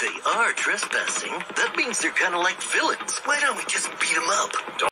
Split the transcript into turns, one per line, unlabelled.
They are trespassing. That means they're kind of like villains. Why don't we just beat them up?
Don't